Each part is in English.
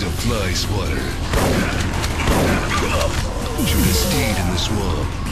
needs a fly swatter. In the swamp.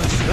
That's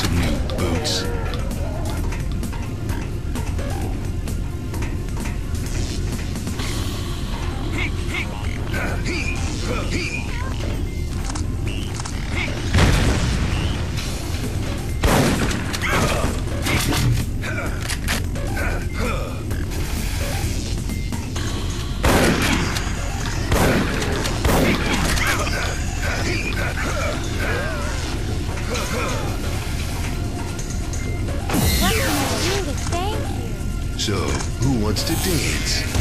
some new boots. Wants to dance?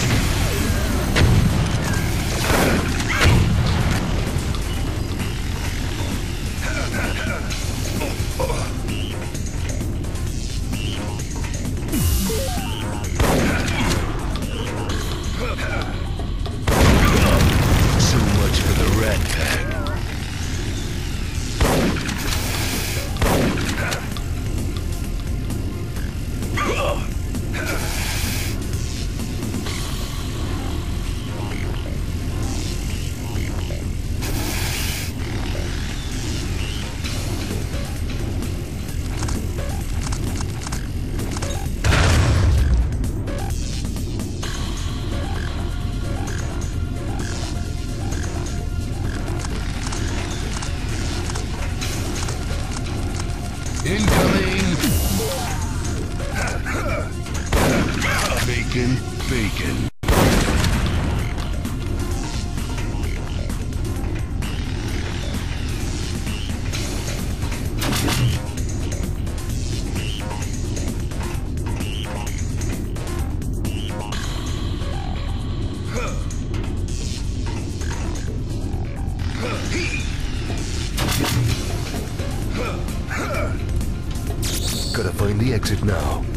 Exit now.